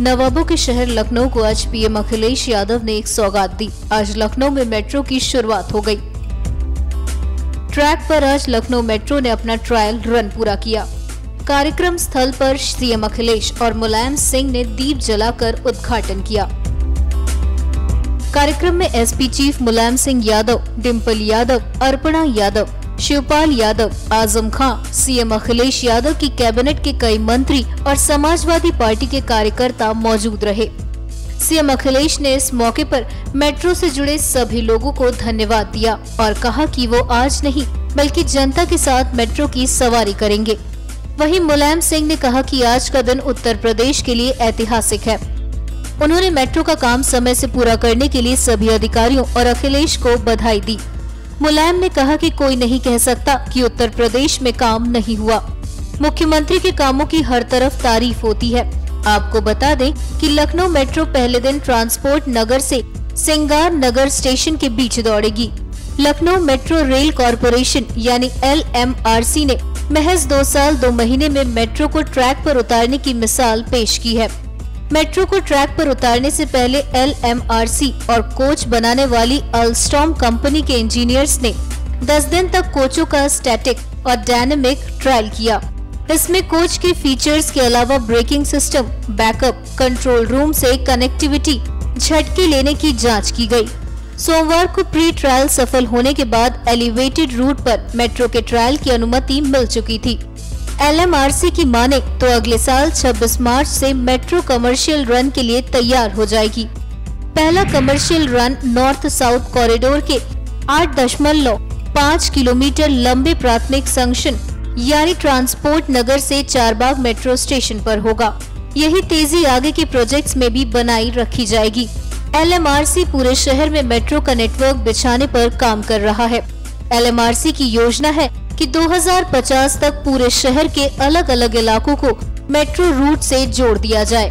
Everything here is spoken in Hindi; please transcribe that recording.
नवाबों के शहर लखनऊ को आज पीएम अखिलेश यादव ने एक सौगात दी। आज लखनऊ में मेट्रो की शुरुआत हो गई। ट्रैक पर आज लखनऊ मेट्रो ने अपना ट्रायल रन पूरा किया। कार्यक्रम स्थल पर सीएम अखिलेश और मुलायम सिंह ने दीप जलाकर उद्घाटन किया। कार्यक्रम में SP chief Mulayam Singh Yadav Dimple Yadav, Arpana Yadav Shivpal Yadav, Azam Khan CM Akhilesh Yadav की कैबिनेट के कई मंत्री और समाजवादी पार्टी के कार्यकर्ता मौजूद रहे। सीएम अखिलेश ने इस मौके पर मेट्रो से जुड़े सभी लोगों को धन्यवाद दिया और कहा कि वो आज नहीं, बल्कि जनता के साथ मेट्रो की सवारी करेंगे। वहीं मुलायम सिंह ने कहा कि आज का दिन उत्तर प्रदेश के लिए ऐतिहासिक है। उन्होंने मेट्रो का काम समय से पूरा करने के लिए सभी अधिकारियों और अखिलेश को बधाई दी। मुलायम ने कहा कि कोई नहीं कह सकता कि उत्तर प्रदेश में काम नहीं हुआ। मुख्यमंत्री के कामों की हर तरफ़ तारीफ़ होती है। आपको बता दें कि लखनऊ मेट्रो पहले दिन ट्रांसपोर्ट नगर से सिंगार नगर स्टेशन के बीच दौड़ेगी। लखनऊ मेट्रो रेल कॉरपोरेशन यानी एलएमआरसी ने महज दो साल दो महीने में मेट्रो को ट्रैक पर उतारने की मिसाल पेश की है। मेट्रो को ट्रैक पर उतारने से पहले एलएमआरसी और कोच बनाने वाली अल्स्टॉम कंपनी के इंजीनियर्स ने 10 दिन तक कोचों का स्टैटिक और डायनेमिक ट्रायल किया इसमें कोच के फीचर्स के अलावा braking system backup control room से कनेक्टिविटी झटके लेने की जाँच की गई। सोमवार को प्री ट्रायल सफल होने के बाद एलिवेटेड रूट पर मेट्रो के ट्रायल की अनुमति मिल चुकी थी एलएमआरसी की माने तो अगले साल 26 मार्च से मेट्रो कमर्शियल रन के लिए तैयार हो जाएगी। पहला commercial run north south corridor के आठ दशमलव पाँच किलोमीटर लंबे प्राथमिक संक्शन यानी ट्रांसपोर्ट नगर से चारबाग मेट्रो स्टेशन पर होगा। यही तेज़ी आगे के प्रोजेक्ट्स में भी बनाई रखी जाएगी। एलएमआरसी पूरे शहर में मेट्रो का नेटवर्क बिछाने पर काम कर रहा है। एलएमआरसी की योजना है कि 2050 तक पूरे शहर के अलग अलग इलाकों को मेट्रो रूट से जोड़ दिया जाए।